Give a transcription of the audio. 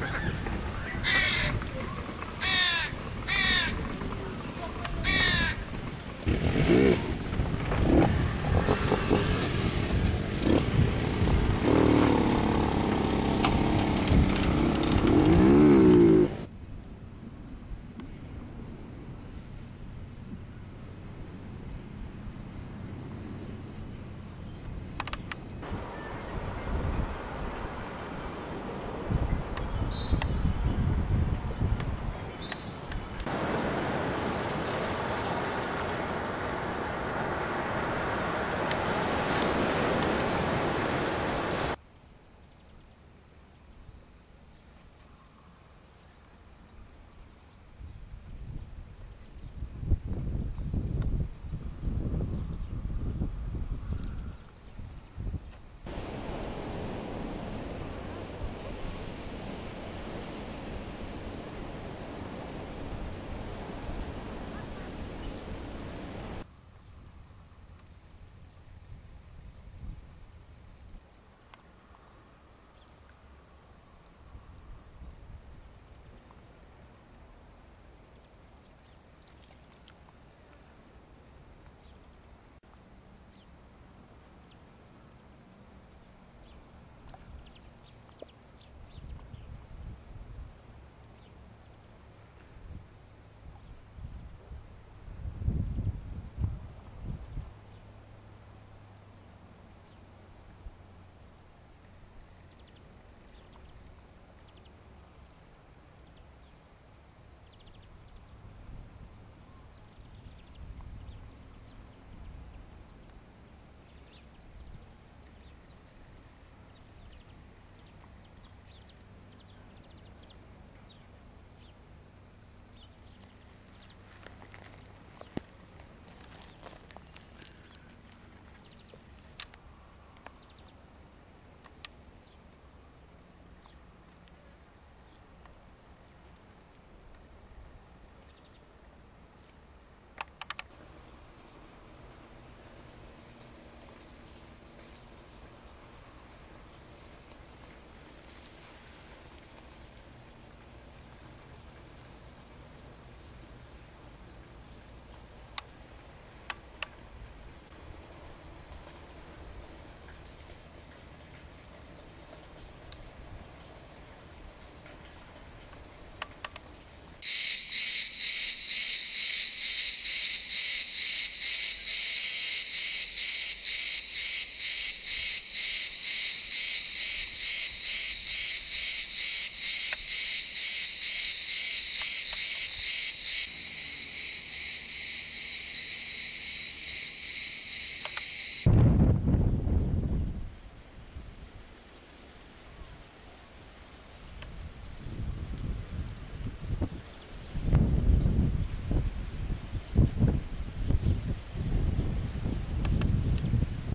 better.